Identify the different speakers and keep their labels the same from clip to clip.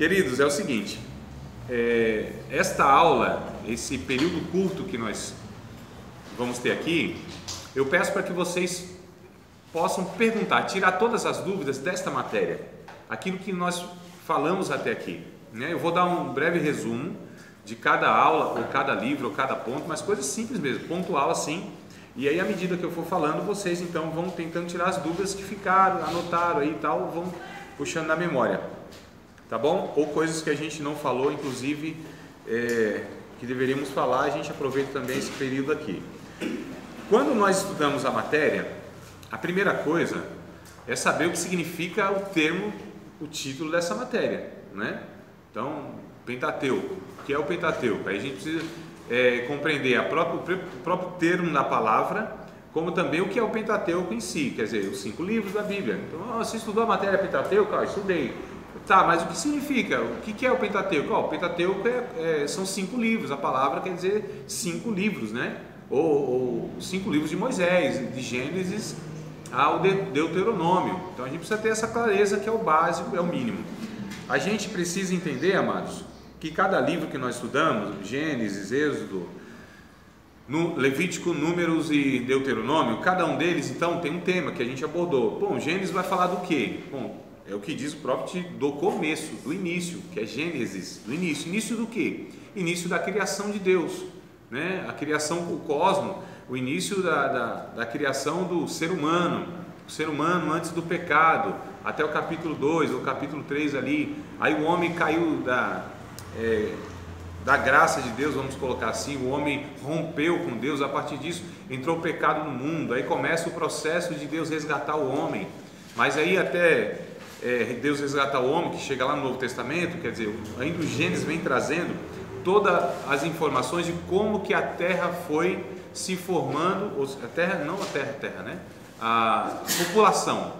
Speaker 1: Queridos, é o seguinte: é, esta aula, esse período curto que nós vamos ter aqui, eu peço para que vocês possam perguntar, tirar todas as dúvidas desta matéria, aquilo que nós falamos até aqui. Né? Eu vou dar um breve resumo de cada aula, ou cada livro, ou cada ponto, mas coisas simples mesmo, pontual assim. E aí, à medida que eu for falando, vocês então vão tentando tirar as dúvidas que ficaram, anotaram aí e tal, vão puxando na memória tá bom? Ou coisas que a gente não falou, inclusive é, que deveríamos falar, a gente aproveita também esse período aqui. Quando nós estudamos a matéria, a primeira coisa é saber o que significa o termo, o título dessa matéria, né? Então, Pentateuco, o que é o Pentateuco? Aí a gente precisa é, compreender a o próprio termo da palavra, como também o que é o Pentateuco em si, quer dizer, os cinco livros da Bíblia. Então, você estudou a matéria Pentateuco? Ah, estudei. Tá, mas o que significa? O que é o Pentateuco? Oh, o Pentateuco é, é, são cinco livros, a palavra quer dizer cinco livros, né? Ou, ou cinco livros de Moisés, de Gênesis ao Deuteronômio. Então a gente precisa ter essa clareza que é o básico, é o mínimo. A gente precisa entender, amados, que cada livro que nós estudamos, Gênesis, Êxodo, Levítico, Números e Deuteronômio, cada um deles então tem um tema que a gente abordou. Bom, Gênesis vai falar do quê? Bom, é o que diz o próprio do começo, do início, que é Gênesis, do início. Início do quê? Início da criação de Deus, né? a criação do cosmo, o início da, da, da criação do ser humano, o ser humano antes do pecado, até o capítulo 2, o capítulo 3 ali. Aí o homem caiu da, é, da graça de Deus, vamos colocar assim, o homem rompeu com Deus, a partir disso entrou o pecado no mundo, aí começa o processo de Deus resgatar o homem. Mas aí até é, Deus resgata o homem, que chega lá no Novo Testamento, quer dizer, ainda o Gênesis vem trazendo todas as informações de como que a terra foi se formando, a terra, não a terra, a terra, né? A população,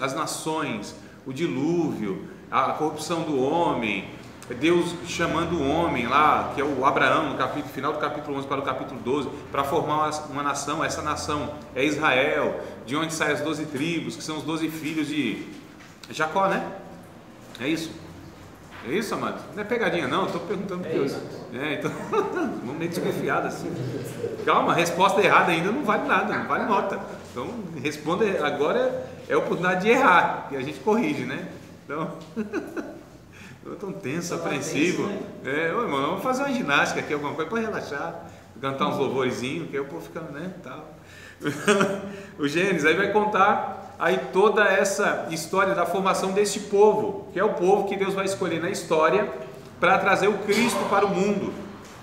Speaker 1: as nações, o dilúvio, a corrupção do homem, Deus chamando o homem lá, que é o Abraão, no capítulo, final do capítulo 11 para o capítulo 12, para formar uma, nação, essa nação é Israel, de onde saem as doze tribos, que são os doze filhos de Jacó, né? É isso? É isso, amado? Não é pegadinha, não. Estou perguntando é por isso. É, então, meio desconfiado assim. Calma, resposta errada ainda não vale nada, não vale nota. Então, responda agora é a oportunidade de errar, que a gente corrige, né? Então, eu estou tenso, apreensivo. Né? É, ô, irmão, vamos fazer uma ginástica aqui, alguma coisa para relaxar, cantar uns louvorzinhos, que aí o povo fica, né? Tal. o Gênesis aí vai contar aí toda essa história da formação deste povo, que é o povo que Deus vai escolher na história para trazer o Cristo para o mundo.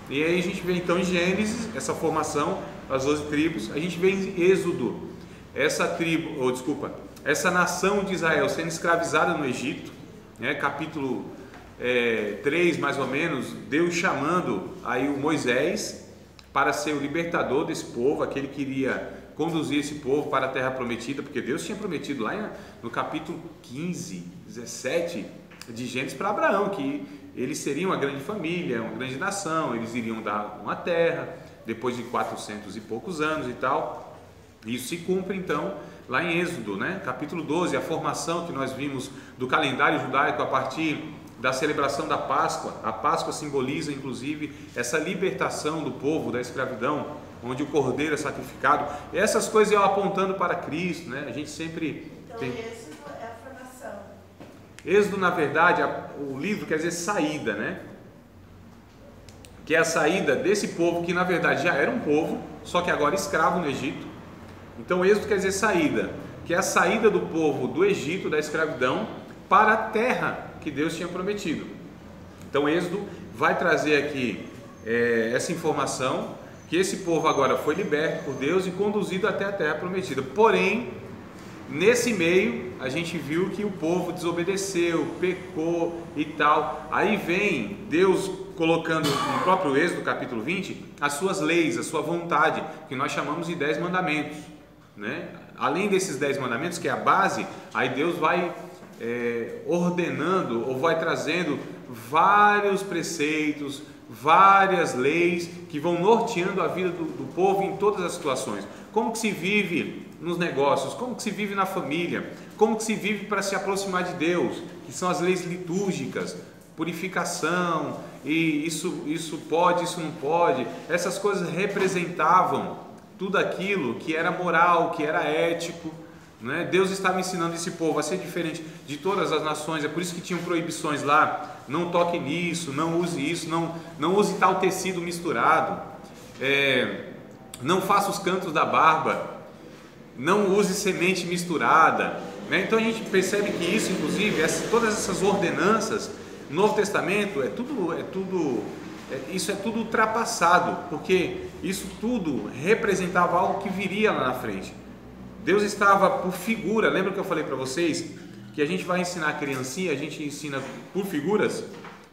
Speaker 1: E aí a gente vê então em Gênesis essa formação, as 12 tribos, a gente vê em Êxodo essa tribo, ou desculpa, essa nação de Israel sendo escravizada no Egito, né, capítulo é, 3 mais ou menos, Deus chamando aí o Moisés para ser o libertador desse povo, aquele que iria conduzir esse povo para a terra prometida, porque Deus tinha prometido lá no capítulo 15, 17 de Gênesis para Abraão que eles seriam uma grande família, uma grande nação, eles iriam dar uma terra depois de 400 e poucos anos e tal. Isso se cumpre então lá em Êxodo, né? capítulo 12, a formação que nós vimos do calendário judaico a partir da celebração da Páscoa. A Páscoa simboliza inclusive essa libertação do povo da escravidão onde o cordeiro é sacrificado. Essas coisas iam apontando para Cristo, né? A gente sempre
Speaker 2: então, tem. Êxodo é a formação.
Speaker 1: Êxodo, na verdade, o livro quer dizer saída, né? Que é a saída desse povo que na verdade já era um povo, só que agora escravo no Egito. Então, Êxodo quer dizer saída, que é a saída do povo do Egito, da escravidão, para a terra que Deus tinha prometido. Então, Êxodo vai trazer aqui é, essa informação que esse povo agora foi liberto por Deus e conduzido até a terra prometida. Porém, nesse meio, a gente viu que o povo desobedeceu, pecou e tal. Aí vem Deus colocando no próprio Êxodo, capítulo 20, as suas leis, a sua vontade, que nós chamamos de dez mandamentos. Né? Além desses dez mandamentos, que é a base, aí Deus vai é, ordenando ou vai trazendo vários preceitos, várias leis que vão norteando a vida do, do, povo em todas as situações. Como que se vive nos negócios, como que se vive na família, como que se vive para se aproximar de Deus, que são as leis litúrgicas, purificação e isso, isso pode, isso não pode. Essas coisas representavam tudo aquilo que era moral, que era ético. Né? Deus estava ensinando esse povo a ser diferente de todas as nações, é por isso que tinham proibições lá: não toque nisso, não use isso, não, não use tal tecido misturado, é, não faça os cantos da barba, não use semente misturada. Né? Então a gente percebe que isso, inclusive, essa, todas essas ordenanças, Novo Testamento, é tudo, é tudo é, isso é tudo ultrapassado, porque isso tudo representava algo que viria lá na frente. Deus estava por figura. Lembra que eu falei para vocês que a gente vai ensinar a criancinha, a gente ensina por figuras?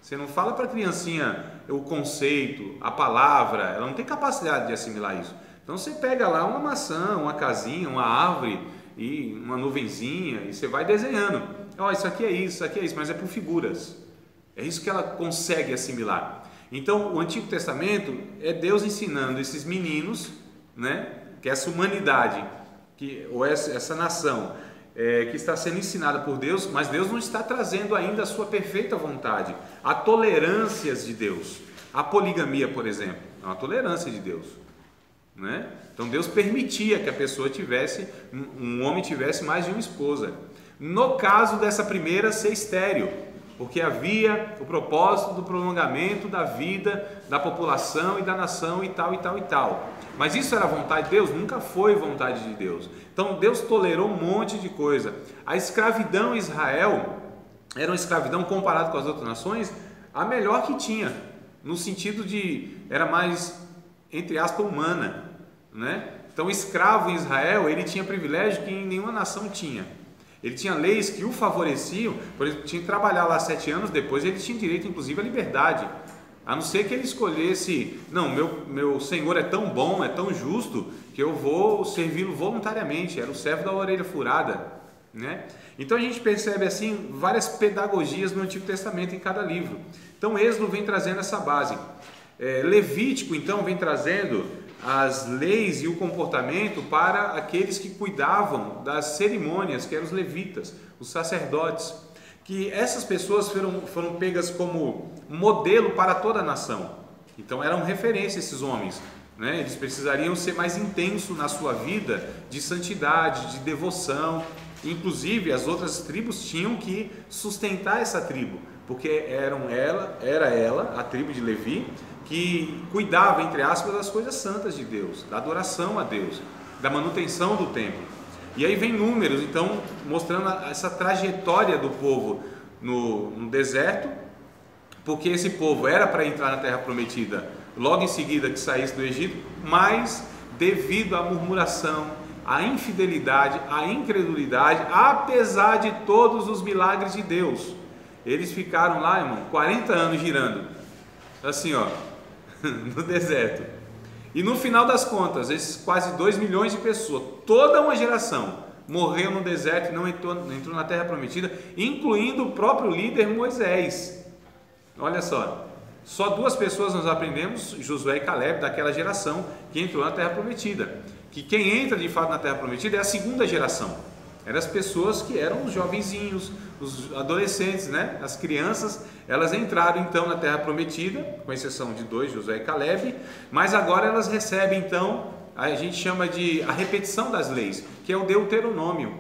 Speaker 1: Você não fala para a criancinha o conceito, a palavra, ela não tem capacidade de assimilar isso. Então você pega lá uma maçã, uma casinha, uma árvore e uma nuvenzinha e você vai desenhando. Ó, oh, isso aqui é isso, isso aqui é isso, mas é por figuras. É isso que ela consegue assimilar. Então, o Antigo Testamento é Deus ensinando esses meninos, né, que essa humanidade que, ou essa, essa nação é, que está sendo ensinada por Deus, mas Deus não está trazendo ainda a sua perfeita vontade. Há tolerâncias de Deus. A poligamia, por exemplo, é uma tolerância de Deus. Né? Então Deus permitia que a pessoa tivesse, um homem tivesse mais de uma esposa. No caso dessa primeira, ser estéreo, porque havia o propósito do prolongamento da vida da população e da nação e tal e tal e tal. Mas isso era vontade de Deus? Nunca foi vontade de Deus. Então Deus tolerou um monte de coisa. A escravidão em Israel era uma escravidão comparado com as outras nações, a melhor que tinha, no sentido de era mais entre aspas humana, né? Então o escravo em Israel, ele tinha privilégio que nenhuma nação tinha. Ele tinha leis que o favoreciam, por exemplo, tinha que trabalhar lá sete anos, depois ele tinha direito, inclusive, à liberdade. A não ser que ele escolhesse, não, meu, meu senhor é tão bom, é tão justo, que eu vou servi-lo voluntariamente. Era o servo da orelha furada. Né? Então a gente percebe assim várias pedagogias no Antigo Testamento em cada livro. Então Êxodo vem trazendo essa base. É, Levítico então vem trazendo as leis e o comportamento para aqueles que cuidavam das cerimônias, que eram os levitas, os sacerdotes que essas pessoas foram, foram pegas como modelo para toda a nação. Então eram referência esses homens. Né? Eles precisariam ser mais intensos na sua vida de santidade, de devoção. Inclusive as outras tribos tinham que sustentar essa tribo, porque eram ela, era ela, a tribo de Levi, que cuidava entre aspas das coisas santas de Deus, da adoração a Deus, da manutenção do templo. E aí vem números, então, mostrando essa trajetória do povo no, no deserto, porque esse povo era para entrar na terra prometida logo em seguida que saísse do Egito, mas devido à murmuração, à infidelidade, à incredulidade, apesar de todos os milagres de Deus, eles ficaram lá, irmão, 40 anos girando, assim, ó, no deserto e no final das contas, esses quase 2 milhões de pessoas, toda uma geração, morreu no deserto e não entrou, não entrou na terra prometida, incluindo o próprio líder Moisés. Olha só, só duas pessoas nós aprendemos, Josué e Caleb, daquela geração que entrou na terra prometida. Que quem entra de fato na terra prometida é a segunda geração. Eram as pessoas que eram os jovenzinhos, os adolescentes, né? as crianças, elas entraram então na terra prometida, com exceção de dois, José e Caleb, mas agora elas recebem então, a gente chama de a repetição das leis, que é o Deuteronômio.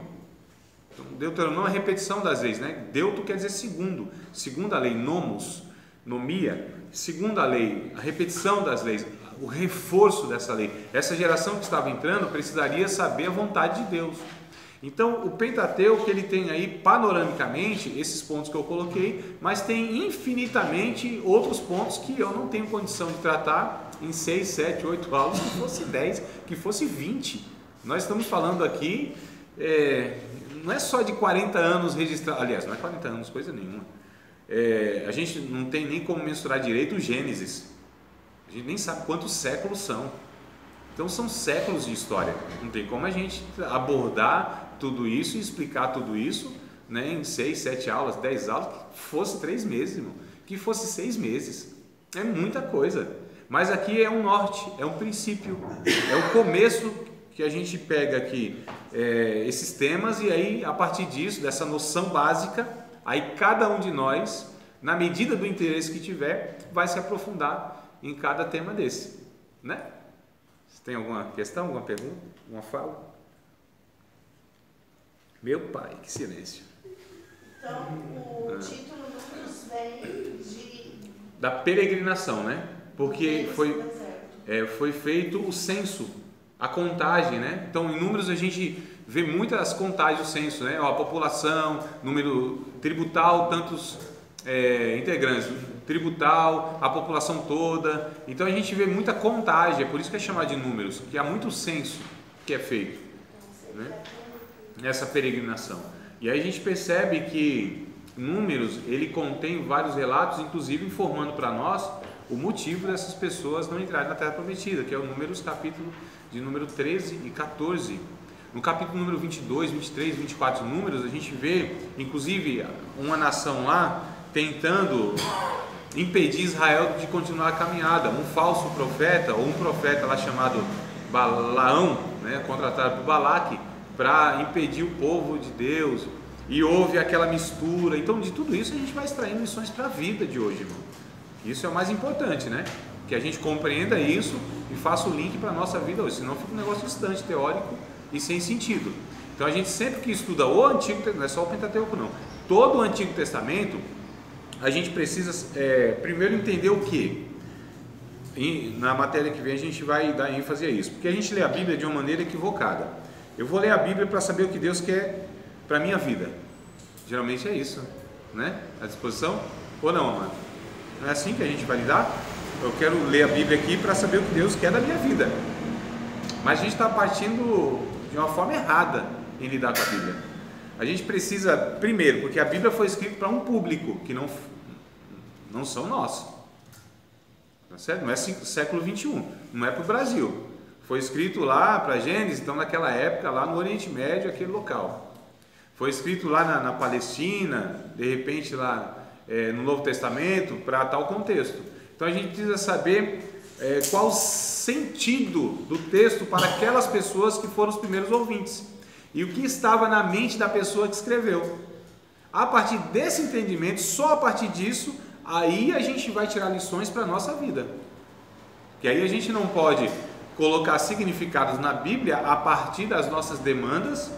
Speaker 1: Então, Deuteronômio é a repetição das leis, né? Deuto quer dizer segundo, segunda lei, nomos, nomia, segunda lei, a repetição das leis, o reforço dessa lei. Essa geração que estava entrando precisaria saber a vontade de Deus. Então, o Pentateuco ele tem aí panoramicamente esses pontos que eu coloquei, mas tem infinitamente outros pontos que eu não tenho condição de tratar em 6, 7, 8 aulas, que fosse 10, que fosse 20. Nós estamos falando aqui, é, não é só de 40 anos registrados, aliás, não é 40 anos, coisa nenhuma. É, a gente não tem nem como mensurar direito o Gênesis. A gente nem sabe quantos séculos são. Então são séculos de história. Não tem como a gente abordar tudo isso e explicar tudo isso né, em seis, sete aulas, dez aulas, que fosse três meses, irmão, que fosse seis meses. É muita coisa. Mas aqui é um norte, é um princípio, é o começo que a gente pega aqui é, esses temas e aí a partir disso, dessa noção básica, aí cada um de nós na medida do interesse que tiver, vai se aprofundar em cada tema desse, né? Você tem alguma questão, alguma pergunta, alguma fala? Meu pai, que silêncio.
Speaker 2: Então, o título Números vem de.
Speaker 1: Da peregrinação, né? Porque foi,
Speaker 2: deserto.
Speaker 1: é, foi feito o censo, a contagem, né? Então, em números a gente vê muitas contagens do censo, né? A população, número tributal, tantos é, integrantes, tributal, a população toda. Então a gente vê muita contagem, é por isso que é chamado de números, que há muito censo que é feito, né? Nessa peregrinação. E aí a gente percebe que números ele contém vários relatos, inclusive informando para nós o motivo dessas pessoas não entrarem na Terra Prometida, que é o Números capítulo de número 13 e 14. No capítulo número 22, 23, 24 números, a gente vê, inclusive, uma nação lá tentando impedir Israel de continuar a caminhada. Um falso profeta, ou um profeta lá chamado Balaão, né, contratado por Balaque, para impedir o povo de Deus. E houve aquela mistura. Então, de tudo isso, a gente vai extraindo lições para a vida de hoje, irmão. Isso é o mais importante, né? Que a gente compreenda isso e faça o link para a nossa vida hoje, senão fica um negócio distante, teórico e sem sentido. Então a gente sempre que estuda o Antigo Testamento, não é só o Pentateuco não, todo o Antigo Testamento, a gente precisa é, primeiro entender o que? Na matéria que vem a gente vai dar ênfase a isso, porque a gente lê a Bíblia de uma maneira equivocada. Eu vou ler a Bíblia para saber o que Deus quer para a minha vida. Geralmente é isso, né? À disposição? Ou não, amado? Não é assim que a gente vai lidar? Eu quero ler a Bíblia aqui para saber o que Deus quer da minha vida. Mas a gente está partindo de uma forma errada em lidar com a Bíblia. A gente precisa, primeiro, porque a Bíblia foi escrita para um público que não, não são nós. Tá? Não é sé- século 21, não é para o Brasil. Foi escrito lá para Gênesis, então naquela época, lá no Oriente Médio, aquele local. Foi escrito lá na, na Palestina, de repente lá é, no Novo Testamento, para tal contexto. Então a gente precisa saber é, qual o sentido do texto para aquelas pessoas que foram os primeiros ouvintes e o que estava na mente da pessoa que escreveu. A partir desse entendimento, só a partir disso, aí a gente vai tirar lições para a nossa vida. Que aí a gente não pode colocar significados na Bíblia a partir das nossas demandas,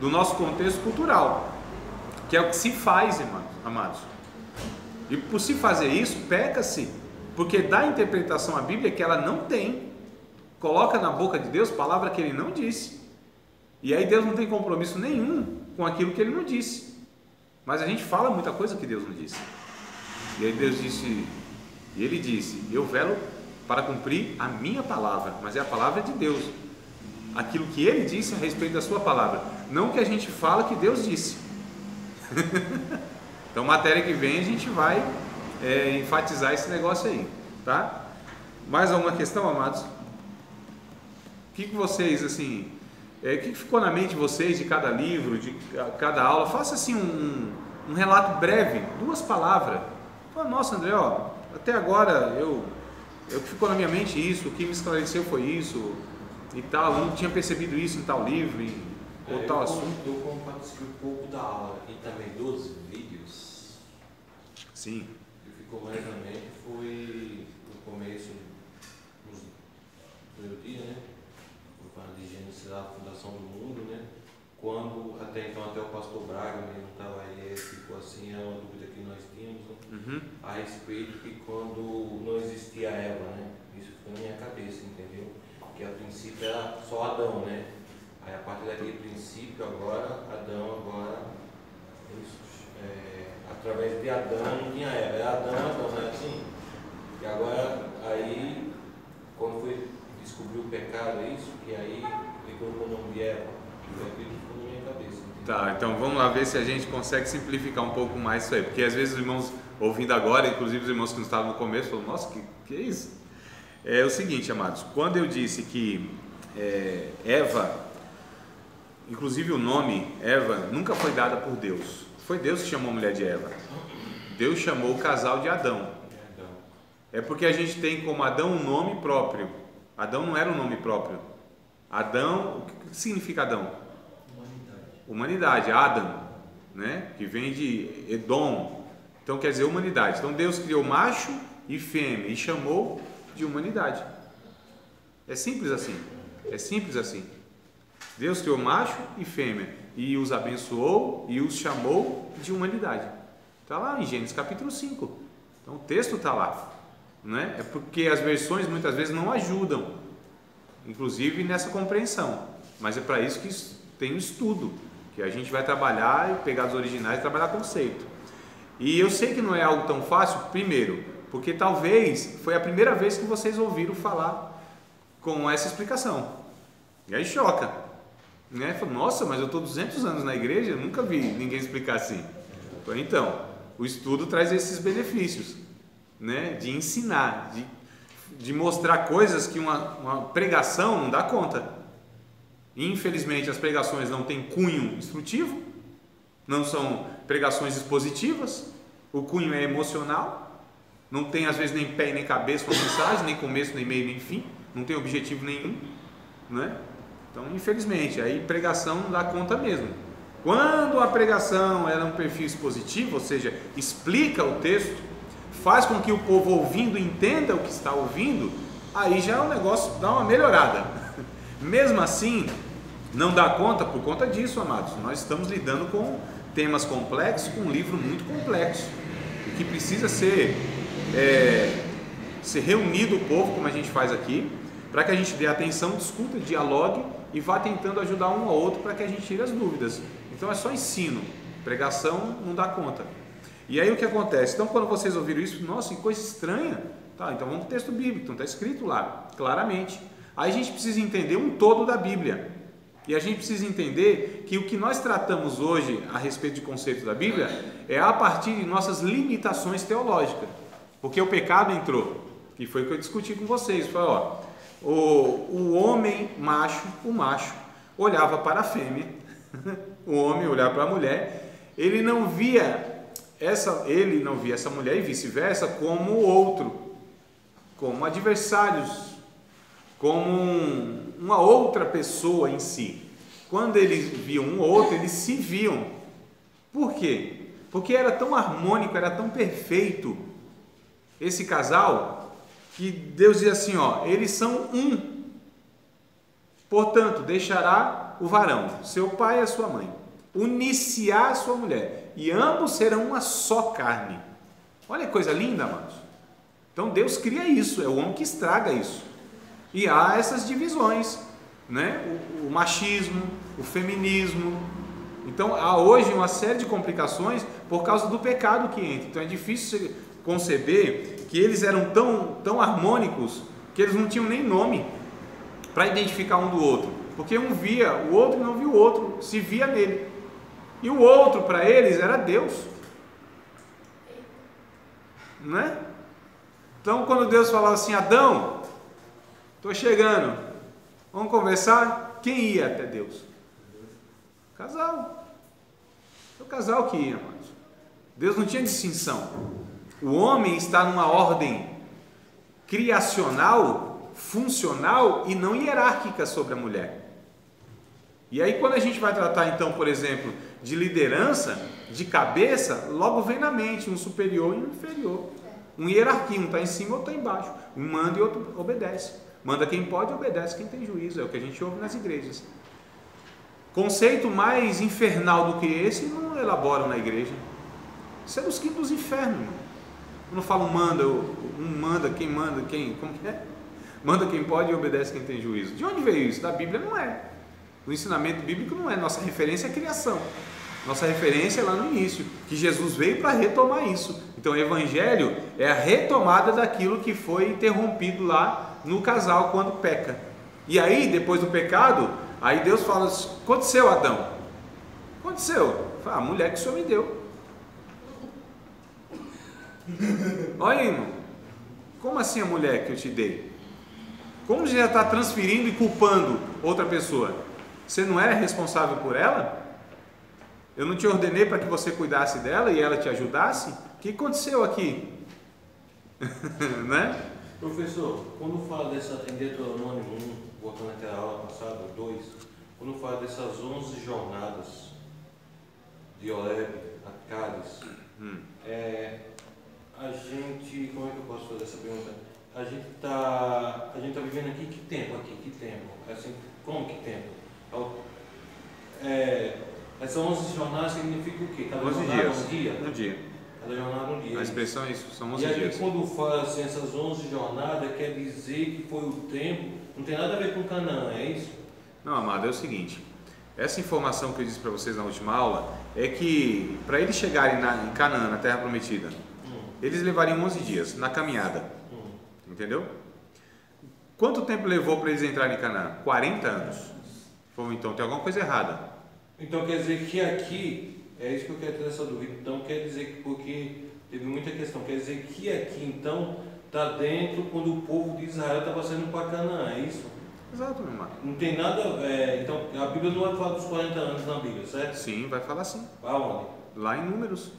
Speaker 1: do nosso contexto cultural, que é o que se faz, irmãos, amados. E por se fazer isso, peca-se, porque dá interpretação à Bíblia que ela não tem. Coloca na boca de Deus palavra que ele não disse. E aí Deus não tem compromisso nenhum com aquilo que ele não disse. Mas a gente fala muita coisa que Deus não disse. E aí Deus disse, e ele disse: Eu velo para cumprir a minha palavra, mas é a palavra de Deus. Aquilo que ele disse a respeito da sua palavra, não que a gente fala que Deus disse. então, matéria que vem, a gente vai é, enfatizar esse negócio aí, tá? Mais alguma questão, amados? O que, que vocês, assim, é, o que que ficou na mente de vocês de cada livro, de ca- cada aula? Faça assim um, um relato breve, duas palavras. Fala, nossa, André, ó, até agora eu, eu que ficou na minha mente isso, o que me esclareceu foi isso e tal. Eu não tinha percebido isso em tal livro em, ou
Speaker 3: É,
Speaker 1: tal
Speaker 3: eu,
Speaker 1: assunto.
Speaker 3: eu como participei um pouco da aula e também dos vídeos,
Speaker 1: Sim.
Speaker 3: o que ficou mais na mente foi no começo do meu dia, né? Por falar de Gênesis, a fundação do mundo, né? Quando até então até o pastor Braga mesmo estava aí, ficou assim, é uma dúvida que nós tínhamos, né?
Speaker 1: Uhum.
Speaker 3: a respeito que quando não existia Eva, né? Isso ficou na minha cabeça, entendeu? Que a princípio era só Adão, né? Aí a partir daquele princípio agora, Adão agora, é, através de Adão não tinha Eva, era Adão, Adão, não é assim? E agora, aí, quando foi descobrir o pecado, é isso, que aí ele colocou o nome de Eva, foi aquilo que ficou na minha cabeça. entendeu?
Speaker 1: Tá, então vamos lá ver se a gente consegue simplificar um pouco mais isso aí, porque às vezes os irmãos ouvindo agora, inclusive os irmãos que não estavam no começo, falam, nossa, que, que é isso? É o seguinte, amados, quando eu disse que é, Eva, inclusive o nome Eva, nunca foi dada por Deus, foi Deus que chamou a mulher de Eva, Deus chamou o casal de Adão, é porque a gente tem como Adão um nome próprio, Adão não era um nome próprio, Adão, o que significa Adão?
Speaker 3: Humanidade.
Speaker 1: Adam, né? que vem de Edom, Então quer dizer humanidade. Então Deus criou macho e fêmea e chamou de humanidade. É simples assim. É simples assim. Deus criou macho e fêmea e os abençoou e os chamou de humanidade. Está lá em Gênesis capítulo 5. Então o texto está lá. Né? É porque as versões muitas vezes não ajudam, inclusive nessa compreensão. Mas é para isso que tem o estudo, que a gente vai trabalhar e pegar os originais e trabalhar conceito. E eu sei que não é algo tão fácil, primeiro, porque talvez foi a primeira vez que vocês ouviram falar com essa explicação. E aí choca. Né? Fala, Nossa, mas eu estou 200 anos na igreja, nunca vi ninguém explicar assim. Então, o estudo traz esses benefícios, né? de ensinar, de, de mostrar coisas que uma, uma pregação não dá conta. Infelizmente, as pregações não têm cunho instrutivo, não são pregações expositivas, o cunho é emocional, não tem às vezes nem pé nem cabeça com a mensagem, nem começo, nem meio, nem fim, não tem objetivo nenhum, né? Então, infelizmente, aí pregação dá conta mesmo. Quando a pregação era um perfil expositivo, ou seja, explica o texto, faz com que o povo ouvindo entenda o que está ouvindo, aí já o negócio dá uma melhorada. Mesmo assim, não dá conta por conta disso, amados. Nós estamos lidando com temas complexos, com um livro muito complexo, e que precisa ser, é, ser reunido o povo, como a gente faz aqui, para que a gente dê atenção, discuta, dialogue e vá tentando ajudar um ao outro para que a gente tire as dúvidas. Então é só ensino, pregação não dá conta. E aí o que acontece? Então quando vocês ouviram isso, nossa, que coisa estranha. Tá, então vamos para o texto bíblico, então está escrito lá, claramente. Aí a gente precisa entender um todo da Bíblia. E a gente precisa entender que o que nós tratamos hoje a respeito de conceito da Bíblia é a partir de nossas limitações teológicas. Porque o pecado entrou, que foi o que eu discuti com vocês. Foi, ó, o, o homem macho, o macho, olhava para a fêmea, o homem olhava para a mulher, ele não via essa, ele não via essa mulher e vice-versa como outro, como adversários, como um, uma outra pessoa em si. Quando eles viam um ou outro, eles se viam. Por quê? Porque era tão harmônico, era tão perfeito esse casal que Deus diz assim, ó, eles são um. Portanto, deixará o varão, seu pai e a sua mãe, uniciar a sua mulher, e ambos serão uma só carne. Olha que coisa linda, amados. Então Deus cria isso, é o homem que estraga isso. E há essas divisões, né? o, o machismo, o feminismo. Então há hoje uma série de complicações por causa do pecado que entra. Então é difícil conceber que eles eram tão, tão harmônicos que eles não tinham nem nome para identificar um do outro. Porque um via o outro e não via o outro, se via nele. E o outro para eles era Deus. Não é? Então quando Deus falava assim, Adão, estou chegando, vamos conversar? Quem ia até Deus? Casal. É o casal que ia, amados. Deus não tinha distinção. O homem está numa ordem criacional, funcional e não hierárquica sobre a mulher. E aí, quando a gente vai tratar, então, por exemplo, de liderança, de cabeça, logo vem na mente um superior e um inferior. Um hierarquia, um está em cima, outro está embaixo. Um manda e outro obedece. Manda quem pode obedece quem tem juízo. É o que a gente ouve nas igrejas. Conceito mais infernal do que esse não elaboram na igreja. Isso é dos quintos dos infernos. Mano. Quando falam manda, um manda, quem manda, quem, como que é? Manda quem pode e obedece quem tem juízo. De onde veio isso? Da Bíblia não é. O ensinamento bíblico não é. Nossa referência é a criação. Nossa referência é lá no início, que Jesus veio para retomar isso. Então o evangelho é a retomada daquilo que foi interrompido lá no casal quando peca. E aí, depois do pecado, Aí Deus fala: aconteceu, Adão? Aconteceu. Fala, a mulher que o Senhor me deu. Olha irmão. Como assim a mulher que eu te dei? Como você já está transferindo e culpando outra pessoa? Você não era responsável por ela? Eu não te ordenei para que você cuidasse dela e ela te ajudasse? O que aconteceu aqui? né?
Speaker 3: Professor, quando fala dessa em Deuteronômio 1, voltando naquela aula passada, 2, quando fala dessas 11 jornadas de Oreb a Cádiz,
Speaker 1: Hum.
Speaker 3: É, a gente, como é que eu posso fazer essa pergunta? A gente tá, a gente tá vivendo aqui que tempo aqui? Que tempo? Assim, como que tempo? É, essas 11 jornadas significa o quê? Cada
Speaker 1: 11
Speaker 3: jornada
Speaker 1: dias.
Speaker 3: um dia?
Speaker 1: Um dia.
Speaker 3: Cada jornada um dia.
Speaker 1: A expressão é isso, são 11
Speaker 3: E aí
Speaker 1: dias.
Speaker 3: quando fala assim, essas 11 jornadas, quer dizer que foi o tempo, não tem nada a ver com Canaã, é isso?
Speaker 1: Não, amado, é o seguinte. Essa informação que eu disse para vocês na última aula é que para eles chegarem na, em Canaã, na Terra Prometida,
Speaker 3: Hum,
Speaker 1: eles levariam 11 dias na caminhada,
Speaker 3: hum.
Speaker 1: entendeu? Quanto tempo levou para eles entrarem em Canaã? 40 anos. Então tem alguma coisa errada.
Speaker 3: Então quer dizer que aqui, é isso que eu quero ter essa dúvida. Então quer dizer que, porque teve muita questão, quer dizer que aqui então está dentro quando o povo de Israel estava saindo para Canaã, é isso?
Speaker 1: Exato, meu amado.
Speaker 3: Não tem nada, é, então a Bíblia não vai falar dos 40 anos na Bíblia, certo?
Speaker 1: Sim, vai falar assim.
Speaker 3: Aonde?
Speaker 1: Lá em Números.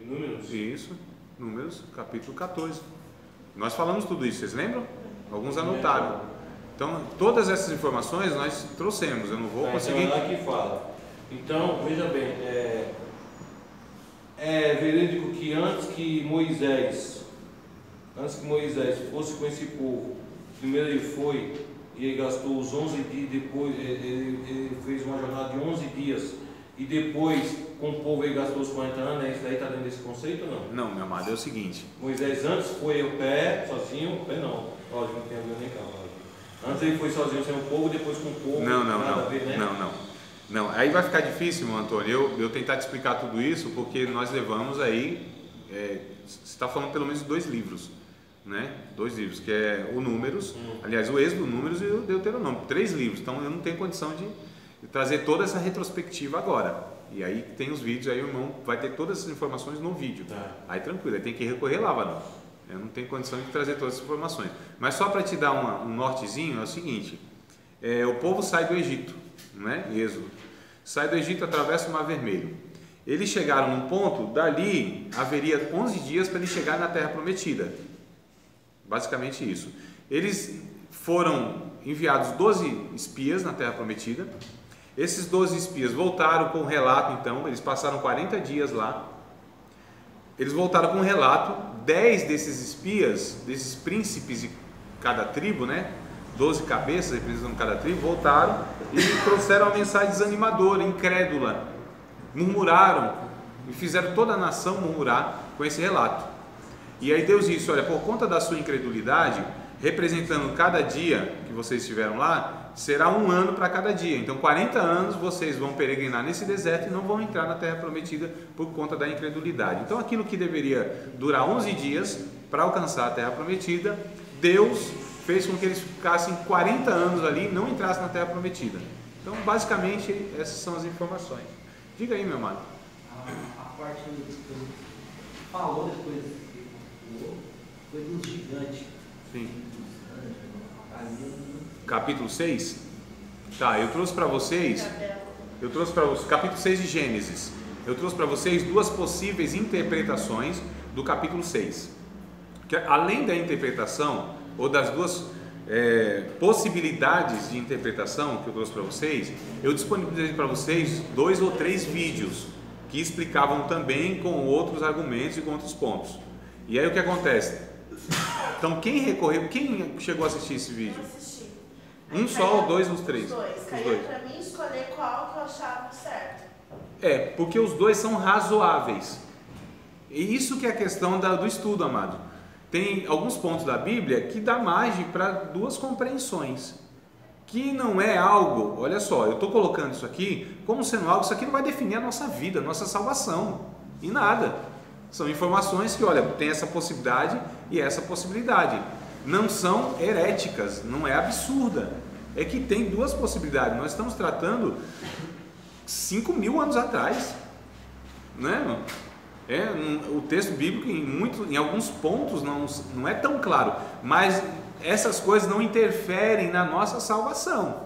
Speaker 3: Em números?
Speaker 1: Isso, Números, capítulo 14. Nós falamos tudo isso, vocês lembram? Alguns anotaram. Então, todas essas informações nós trouxemos. Eu não vou
Speaker 3: Tá,
Speaker 1: conseguir.
Speaker 3: Então é lá que fala. Então, veja bem, é, é verídico que antes que Moisés, antes que Moisés fosse com esse povo, primeiro ele foi e ele gastou os 11 dias, depois ele, ele fez uma jornada de 11 dias, e depois com o povo ele gastou os 40 anos, é isso daí está dentro desse conceito ou não?
Speaker 1: Não, meu amado, é o seguinte.
Speaker 3: Moisés antes foi o pé, sozinho, o pé não, lógico, não tem a ver nem calma. Antes ele foi sozinho sem o povo, depois com o povo,
Speaker 1: Não, não, não.
Speaker 3: ver, né?
Speaker 1: Não, não. Não, aí vai ficar difícil, Antônio, eu, eu tentar te explicar tudo isso, porque nós levamos aí, é, você está falando pelo menos dois livros, né? Dois livros, que é o Números,
Speaker 3: Hum.
Speaker 1: aliás, o Êxodo, Números e o Deuteronômio, três livros, então eu não tenho condição de trazer toda essa retrospectiva agora. E aí tem os vídeos, aí o irmão vai ter todas essas informações no vídeo.
Speaker 3: Tá.
Speaker 1: Aí tranquilo, aí tem que recorrer lá, Varão. Eu não tenho condição de trazer todas as informações. Mas só para te dar uma- um nortezinho, é o seguinte: é, o povo sai do Egito, não é? Êxodo. Sai do Egito, atravessa o Mar Vermelho. Eles chegaram num ponto, dali haveria 11 dias para eles chegarem na Terra Prometida. Basicamente isso. Eles foram enviados 12 espias na Terra Prometida. Esses 12 espias voltaram com um relato, então, eles passaram 40 dias lá. Eles voltaram com um relato, 10 desses espias, desses príncipes de cada tribo, né? 12 cabeças representando cada tribo, voltaram e trouxeram uma mensagem desanimadora, incrédula. Murmuraram e fizeram toda a nação murmurar com esse relato. E aí Deus disse: Olha, por conta da sua incredulidade, representando cada dia que vocês estiveram lá, será um ano para cada dia. Então, 40 anos vocês vão peregrinar nesse deserto e não vão entrar na terra prometida por conta da incredulidade. Então, aquilo que deveria durar 11 dias para alcançar a terra prometida, Deus fez com que eles ficassem 40 anos ali e não entrassem na terra prometida. Então, basicamente, essas são as informações. Diga aí, meu amado.
Speaker 4: A, a parte que ele falou depois que falou, foi dos gigantes.
Speaker 1: Sim.
Speaker 4: Ali eu não-
Speaker 1: Capítulo 6? Tá, eu trouxe para vocês Eu trouxe para vocês, capítulo 6 de Gênesis. Eu trouxe para vocês duas possíveis interpretações do capítulo 6. Que, além da interpretação, ou das duas é, possibilidades de interpretação que eu trouxe para vocês, eu disponibilizei para vocês dois ou três vídeos que explicavam também com outros argumentos e com outros pontos. E aí o que acontece? Então, quem recorreu, quem chegou a assistir esse vídeo?
Speaker 2: Eu assisti.
Speaker 1: Um só ou dois dos três?
Speaker 2: Os dois.
Speaker 1: Os dois.
Speaker 2: pra mim escolher qual que eu achava certo.
Speaker 1: É, porque os dois são razoáveis. E isso que é a questão da- do estudo, amado. Tem alguns pontos da Bíblia que dá margem para duas compreensões. Que não é algo, olha só, eu estou colocando isso aqui como sendo algo, isso aqui não vai definir a nossa vida, a nossa salvação. E nada. São informações que, olha, tem essa possibilidade e essa possibilidade. Não são heréticas, não é absurda. É que tem duas possibilidades. Nós estamos tratando 5 mil anos atrás. Né? irmão? É, o texto bíblico, em, muito, em alguns pontos, não, não é tão claro, mas essas coisas não interferem na nossa salvação.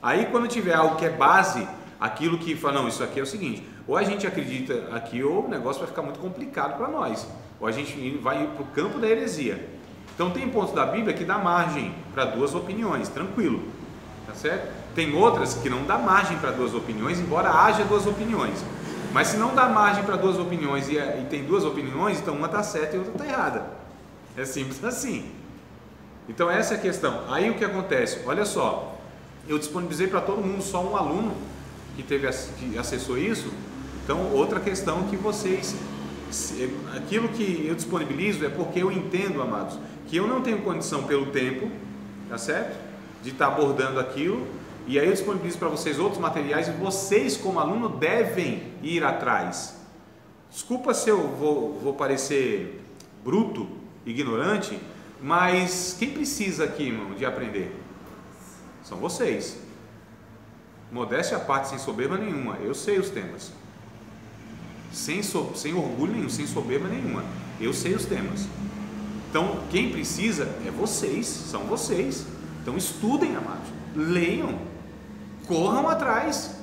Speaker 1: Aí, quando tiver algo que é base, aquilo que fala, não, isso aqui é o seguinte: ou a gente acredita aqui, ou o negócio vai ficar muito complicado para nós, ou a gente vai para o campo da heresia. Então, tem pontos da Bíblia que dá margem para duas opiniões, tranquilo. Tá certo? Tem outras que não dá margem para duas opiniões, embora haja duas opiniões. Mas se não dá margem para duas opiniões e, e tem duas opiniões, então uma está certa e outra está errada. É simples assim. Então essa é a questão. Aí o que acontece? Olha só, eu disponibilizei para todo mundo só um aluno que teve que acessou isso. Então outra questão que vocês aquilo que eu disponibilizo é porque eu entendo, amados, que eu não tenho condição pelo tempo, tá certo? De estar tá abordando aquilo, e aí eu disponibilizo para vocês outros materiais e vocês, como aluno, devem ir atrás. Desculpa se eu vou, vou parecer bruto, ignorante, mas quem precisa aqui, irmão, de aprender? São vocês. Modéstia à parte, sem soberba nenhuma. Eu sei os temas. Sem, so, sem orgulho nenhum, sem soberba nenhuma. Eu sei os temas. Então, quem precisa é vocês, são vocês. Então, estudem, amados. Leiam. Corram atrás.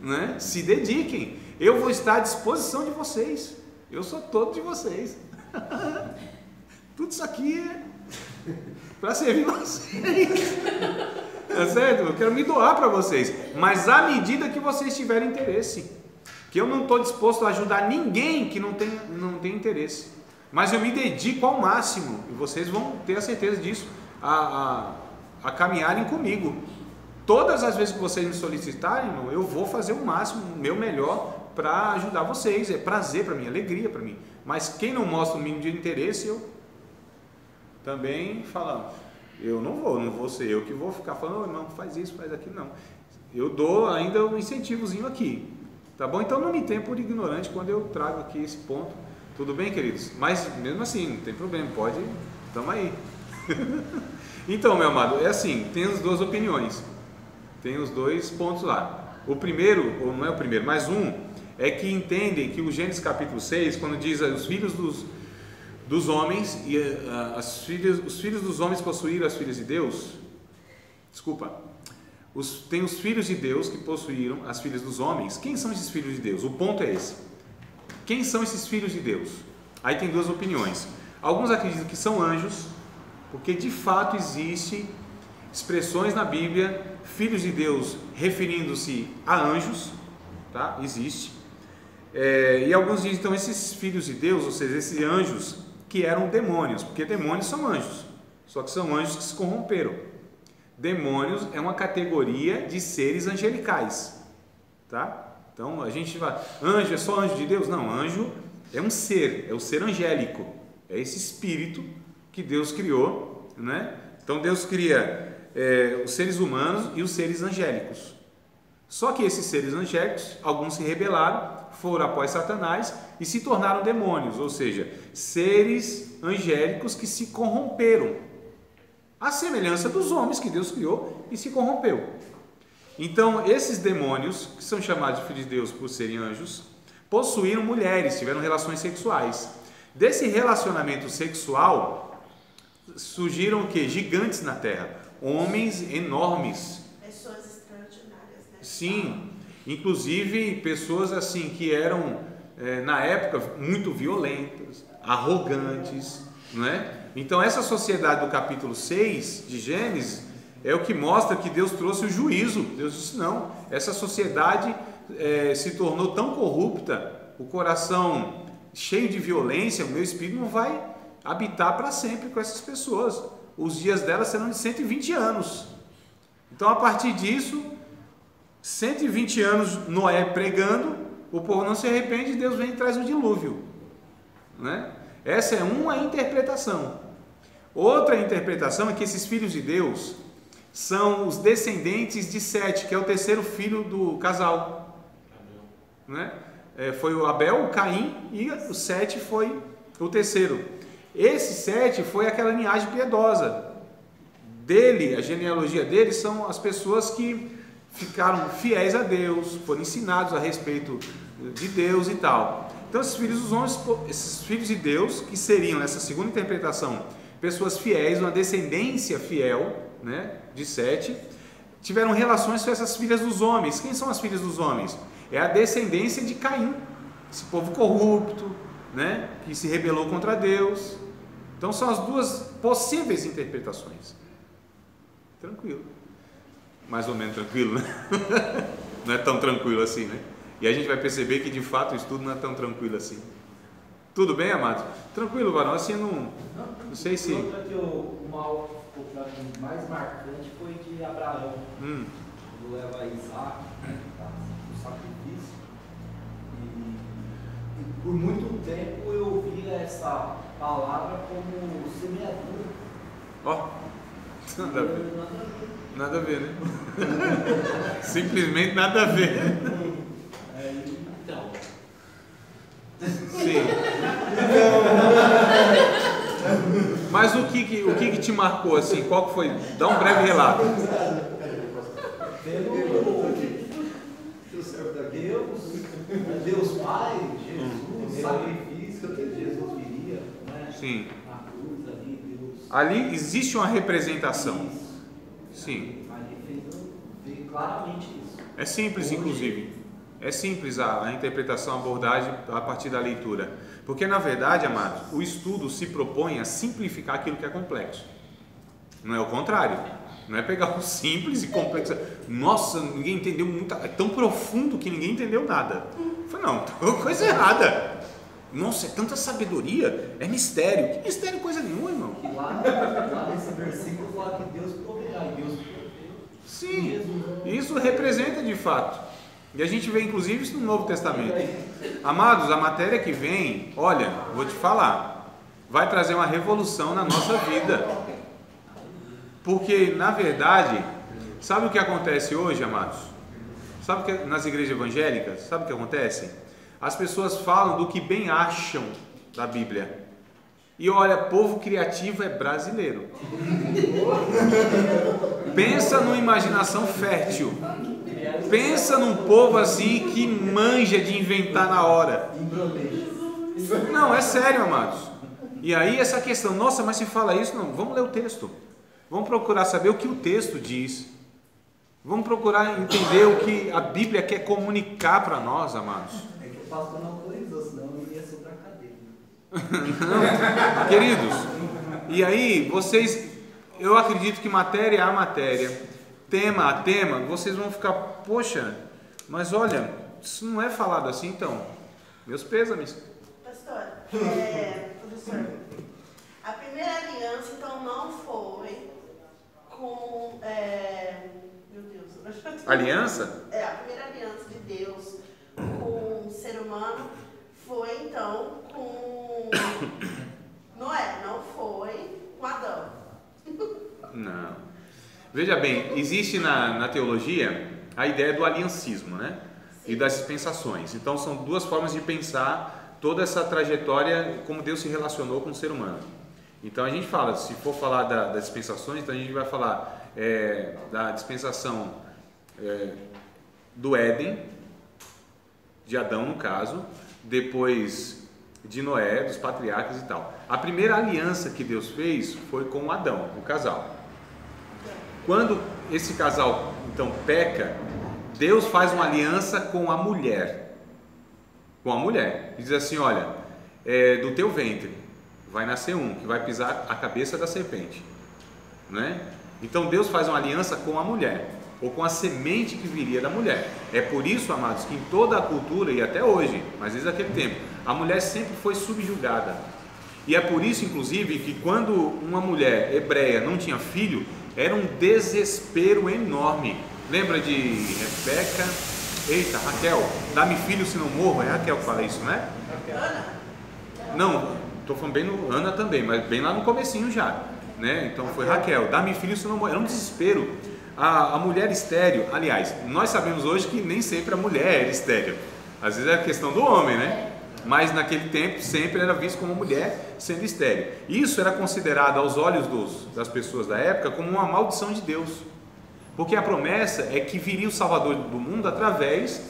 Speaker 1: Né? Se dediquem. Eu vou estar à disposição de vocês. Eu sou todo de vocês. Tudo isso aqui é para servir vocês. É certo? Eu quero me doar para vocês, mas à medida que vocês tiverem interesse. Que eu não estou disposto a ajudar ninguém que não tem, não tem interesse. Mas eu me dedico ao máximo, e vocês vão ter a certeza disso, a, a, a caminharem comigo. Todas as vezes que vocês me solicitarem, eu vou fazer o máximo, o meu melhor para ajudar vocês. É prazer para mim, alegria para mim. Mas quem não mostra o mínimo de interesse, eu também falando, eu não vou, não vou ser eu que vou ficar falando, oh, não, faz isso, faz aquilo, não. Eu dou ainda um incentivozinho aqui, tá bom? Então não me tenha por ignorante quando eu trago aqui esse ponto, tudo bem, queridos? Mas mesmo assim, não tem problema, pode, tamo aí. então, meu amado, é assim, tem as duas opiniões, tem os dois pontos lá. O primeiro, ou não é o primeiro, mas um, é que entendem que o Gênesis capítulo 6, quando diz os filhos dos dos homens e uh, as filhas, os filhos dos homens possuíram as filhas de Deus. Desculpa. Os, tem os filhos de Deus que possuíram as filhas dos homens. Quem são esses filhos de Deus? O ponto é esse. Quem são esses filhos de Deus? Aí tem duas opiniões. Alguns acreditam que são anjos, porque de fato existe expressões na Bíblia, filhos de Deus referindo-se a anjos, tá? Existe. É, e alguns dizem então esses filhos de Deus, ou seja, esses anjos, que eram demônios, porque demônios são anjos, só que são anjos que se corromperam. Demônios é uma categoria de seres angelicais, tá? Então a gente vai, anjo é só anjo de Deus? Não, anjo é um ser, é o ser angélico, é esse espírito que Deus criou, né? Então Deus cria é, os seres humanos e os seres angélicos. Só que esses seres angélicos, alguns se rebelaram foram após Satanás e se tornaram demônios, ou seja, seres angélicos que se corromperam, à semelhança dos homens que Deus criou e se corrompeu. Então, esses demônios, que são chamados de filhos de Deus por serem anjos, possuíram mulheres, tiveram relações sexuais. Desse relacionamento sexual surgiram o que? Gigantes na terra, homens enormes.
Speaker 2: Pessoas extraordinárias, né?
Speaker 1: Sim, Inclusive pessoas assim que eram é, na época muito violentas, arrogantes, não é? Então essa sociedade do capítulo 6 de Gênesis é o que mostra que Deus trouxe o juízo. Deus disse não, essa sociedade é, se tornou tão corrupta, o coração cheio de violência, o meu espírito não vai habitar para sempre com essas pessoas. Os dias delas serão de 120 anos. Então a partir disso 120 anos Noé pregando, o povo não se arrepende, Deus vem e traz o dilúvio. Né? Essa é uma interpretação. Outra interpretação é que esses filhos de Deus são os descendentes de Sete, que é o terceiro filho do casal. Né? É, foi o Abel, o Caim e o Sete foi o terceiro. Esse Sete foi aquela linhagem piedosa. Dele, a genealogia dele são as pessoas que ficaram fiéis a Deus, foram ensinados a respeito de Deus e tal. Então, esses filhos dos homens, esses filhos de Deus, que seriam, nessa segunda interpretação, pessoas fiéis, uma descendência fiel, né, de Sete, tiveram relações com essas filhas dos homens. Quem são as filhas dos homens? É a descendência de Caim, esse povo corrupto, né, que se rebelou contra Deus. Então, são as duas possíveis interpretações. Tranquilo mais ou menos tranquilo, né? Não é tão tranquilo assim, né? E a gente vai perceber que de fato o estudo não é tão tranquilo assim. Tudo bem, amados? Tranquilo, varão, assim não. Não sei se.
Speaker 4: Outra que o pra mim mais marcante foi de Abraão,
Speaker 1: Hum,
Speaker 4: quando leva Isaac para o sacrifício. Por muito tempo eu vi essa palavra como semeadura.
Speaker 1: ó. Nada a ver.
Speaker 4: Nada a ver.
Speaker 1: Nada a ver, né? Simplesmente nada a ver.
Speaker 3: Então,
Speaker 1: Sim. Mas o que, que- o que, que te marcou assim? Qual que foi? Dá um breve relato.
Speaker 4: Pelo Deus, Deus Pai, Jesus, sacrifício que Jesus viria, né?
Speaker 1: Sim.
Speaker 4: Na cruz ali, Deus.
Speaker 1: Ali existe uma representação.
Speaker 4: Isso.
Speaker 1: Sim.
Speaker 4: Ali fez claramente isso.
Speaker 1: É simples, inclusive. É simples a, a interpretação, a abordagem a partir da leitura. Porque, na verdade, amados, o estudo se propõe a simplificar aquilo que é complexo. Não é o contrário. Não é pegar o simples e complexo. Nossa, ninguém entendeu muito. É tão profundo que ninguém entendeu nada. Eu falei, não, tem coisa errada. Nossa, é tanta sabedoria. É mistério. Que mistério coisa nenhuma, irmão.
Speaker 4: Lá, lá nesse versículo fala que Deus proverá e Deus.
Speaker 1: Sim, isso representa de fato. E a gente vê inclusive isso no Novo Testamento. Amados, a matéria que vem, olha, vou te falar, vai trazer uma revolução na nossa vida. Porque, na verdade, sabe o que acontece hoje, amados? Sabe o que nas igrejas evangélicas, sabe o que acontece? As pessoas falam do que bem acham da Bíblia. E olha, povo criativo é brasileiro. Pensa numa imaginação fértil. Pensa num povo assim que manja de inventar na hora. Não, é sério, amados. E aí essa questão, nossa, mas se fala isso, não, vamos ler o texto. Vamos procurar saber o que o texto diz. Vamos procurar entender o que a Bíblia quer comunicar para nós, amados.
Speaker 4: Pastor não autorizou, senão eu ser pra cadeia.
Speaker 1: Não, queridos. E aí, vocês, eu acredito que matéria a matéria, tema a tema, vocês vão ficar, poxa, mas olha, isso não é falado assim, então. Meus pêsames.
Speaker 2: Pastor, é, professor, a primeira aliança então não foi com. é, meu Deus,
Speaker 1: Aliança?
Speaker 2: É, a primeira aliança de Deus com o ser humano foi então com Noé, não foi com Adão.
Speaker 1: Não. Veja bem, existe na, na teologia a ideia do aliancismo, né? E das dispensações. Então são duas formas de pensar toda essa trajetória, como Deus se relacionou com o ser humano. Então a gente fala, se for falar da- das dispensações, então a gente vai falar é, da dispensação é, do Éden, de Adão no caso, depois de Noé, dos patriarcas e tal. A primeira aliança que Deus fez foi com Adão, o casal. Quando esse casal então peca, Deus faz uma aliança com a mulher. Com a mulher. E diz assim: olha, é, do teu ventre vai nascer um que vai pisar a cabeça da serpente. Né? Então Deus faz uma aliança com a mulher, ou com a semente que viria da mulher. É por isso, amados, que em toda a cultura, e até hoje, mas desde aquele tempo, a mulher sempre foi subjugada. E é por isso, inclusive, que quando uma mulher hebreia não tinha filho, era um desespero enorme. Lembra de Rebeca? Eita, Raquel, dá-me filho se não morro. É Raquel que fala isso, né?
Speaker 2: Ana,
Speaker 1: Não, estou falando bem no Ana também, mas bem lá no comecinho já. Né? Então foi Raquel, dá-me filho se não morro. Era um desespero. A, a mulher estéreo, aliás, nós sabemos hoje que nem sempre a mulher era estéreo. Às vezes é questão do homem, né? Mas naquele tempo sempre era visto como mulher sendo estéreo. Isso era considerado aos olhos dos, das pessoas da época como uma maldição de Deus. Porque a promessa é que viria o Salvador do mundo através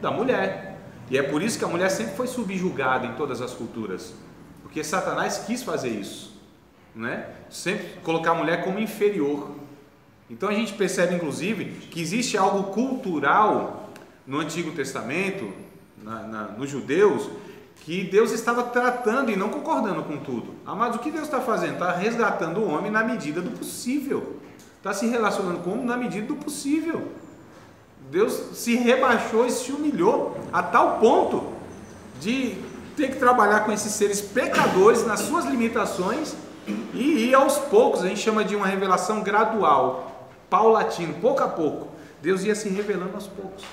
Speaker 1: da mulher. E é por isso que a mulher sempre foi subjugada em todas as culturas. Porque Satanás quis fazer isso. Né? Sempre colocar a mulher como inferior. Então a gente percebe, inclusive, que existe algo cultural no Antigo Testamento, na, na, nos judeus, que Deus estava tratando e não concordando com tudo. Amados, o que Deus está fazendo? Está resgatando o homem na medida do possível. Está se relacionando com o homem na medida do possível. Deus se rebaixou e se humilhou a tal ponto de ter que trabalhar com esses seres pecadores nas suas limitações e ir aos poucos, a gente chama de uma revelação gradual, paulatino, pouco a pouco. Deus ia se revelando aos poucos,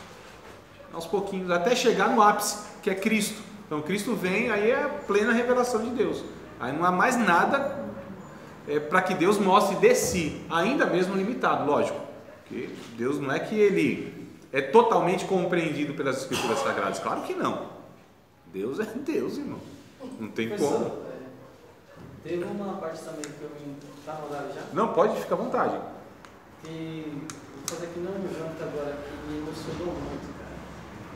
Speaker 1: aos pouquinhos, até chegar no ápice, que é Cristo. Então Cristo vem, aí é a plena revelação de Deus. Aí não há mais nada é, para que Deus mostre de si, ainda mesmo limitado, lógico. Porque Deus não é que ele é totalmente compreendido pelas Escrituras Sagradas, claro que não. Deus é Deus, irmão. Não tem
Speaker 4: Professor,
Speaker 1: como.
Speaker 4: é, Teve uma parte também que eu vim. Tá rodado já?
Speaker 1: Não, pode ficar à vontade.
Speaker 4: Que vou fazer aqui não janto agora que me emocionou muito, cara.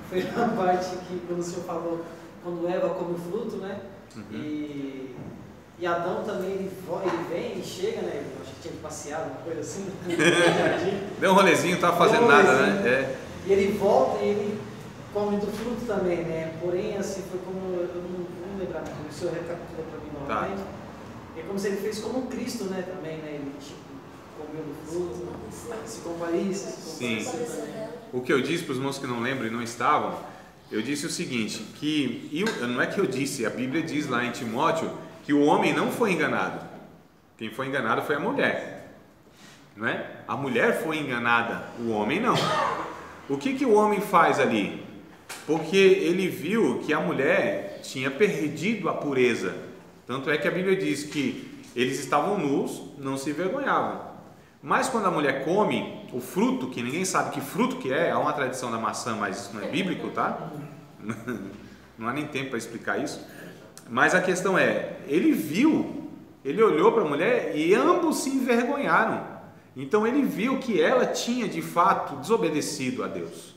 Speaker 4: Foi a parte que quando o senhor falou, quando Eva come o fruto, né?
Speaker 1: Uhum.
Speaker 4: E, e Adão também ele, ele vem e chega, né? Eu acho que tinha que passear, uma coisa assim, no jardim.
Speaker 1: Deu um rolezinho, não tava fazendo
Speaker 4: um
Speaker 1: nada,
Speaker 4: rolezinho.
Speaker 1: né? É.
Speaker 4: E ele volta e ele come do fruto também, né? Porém, assim, foi como. Eu não vou lembrar, o senhor recapitulou para mim
Speaker 1: Tá.
Speaker 4: novamente. É como se ele fez como um Cristo, né? Também, né? Ele tipo, se
Speaker 1: Sim. O que eu disse para os irmãos que não lembram e não estavam, eu disse o seguinte, que não é que eu disse, a Bíblia diz lá em Timóteo que o homem não foi enganado. Quem foi enganado foi a mulher. Não é? A mulher foi enganada, o homem não. O que, que o homem faz ali? Porque ele viu que a mulher tinha perdido a pureza. Tanto é que a Bíblia diz que eles estavam nus, não se envergonhavam. Mas quando a mulher come o fruto, que ninguém sabe que fruto que é, há uma tradição da maçã, mas isso não é bíblico, tá? Não há nem tempo para explicar isso. Mas a questão é, ele viu, ele olhou para a mulher e ambos se envergonharam. Então ele viu que ela tinha de fato desobedecido a Deus.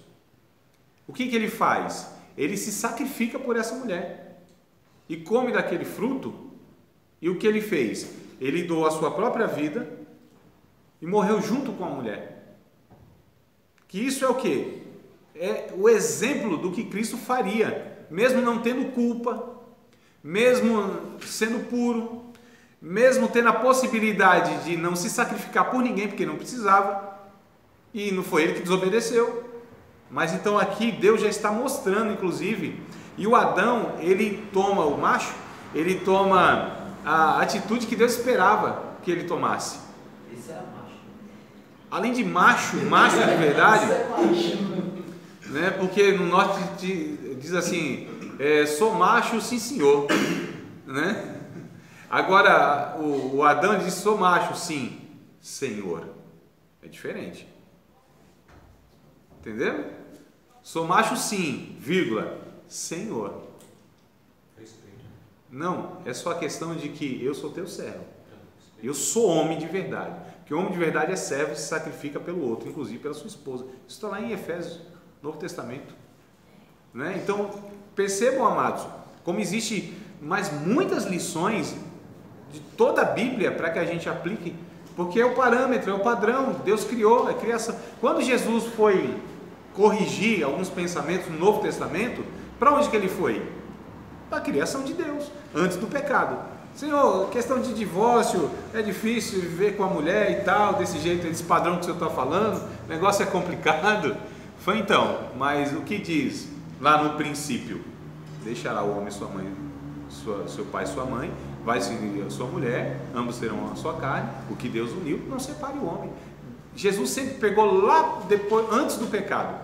Speaker 1: O que, que ele faz? Ele se sacrifica por essa mulher e come daquele fruto. E o que ele fez? Ele doou a sua própria vida e morreu junto com a mulher. Que isso é o que? É o exemplo do que Cristo faria, mesmo não tendo culpa, mesmo sendo puro, mesmo tendo a possibilidade de não se sacrificar por ninguém, porque não precisava, e não foi ele que desobedeceu. Mas então aqui Deus já está mostrando, inclusive, e o Adão, ele toma o macho, ele toma a atitude que Deus esperava que ele tomasse.
Speaker 4: Era macho.
Speaker 1: Além de macho, macho de verdade, né? Porque no norte di- diz assim, é, sou macho, sim senhor, né? Agora o, o Adão diz sou macho, sim, senhor. É diferente. Entendeu? Sou macho, sim, vírgula, senhor. Não, é só a questão de que eu sou teu servo. Eu sou homem de verdade. Porque homem de verdade é servo e se sacrifica pelo outro, inclusive pela sua esposa. Isso está lá em Efésios, Novo Testamento. Né? Então, percebam, amados, como existe mais muitas lições de toda a Bíblia para que a gente aplique, porque é o parâmetro, é o padrão, Deus criou, é criação. Quando Jesus foi corrigir alguns pensamentos no Novo Testamento, para onde que ele foi? Para a criação de Deus, antes do pecado. Senhor, questão de divórcio, é difícil viver com a mulher e tal, desse jeito, desse padrão que o senhor está falando, o negócio é complicado. Foi então, mas o que diz lá no princípio? Deixará o homem sua mãe, sua, seu pai e sua mãe, vai se unir a sua mulher, ambos serão a sua carne, o que Deus uniu, não separe o homem. Jesus sempre pegou lá depois, antes do pecado,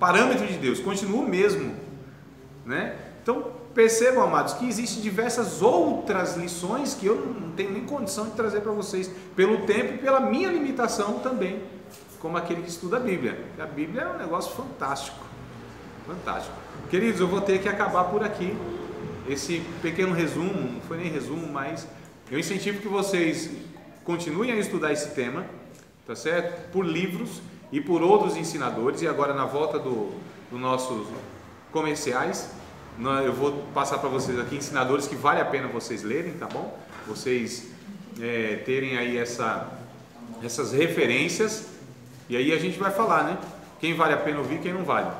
Speaker 1: parâmetro de Deus, continua o mesmo, né? Então percebam, amados, que existem diversas outras lições que eu não tenho nem condição de trazer para vocês, pelo tempo e pela minha limitação também, como aquele que estuda a Bíblia. A Bíblia é um negócio fantástico, fantástico. Queridos, eu vou ter que acabar por aqui. Esse pequeno resumo, não foi nem resumo, mas eu incentivo que vocês continuem a estudar esse tema, tá certo? Por livros e por outros ensinadores. E agora na volta do, do nossos comerciais, eu vou passar para vocês aqui ensinadores que vale a pena vocês lerem, tá bom? Vocês é, terem aí essa, essas referências e aí a gente vai falar, né? Quem vale a pena ouvir, quem não vale.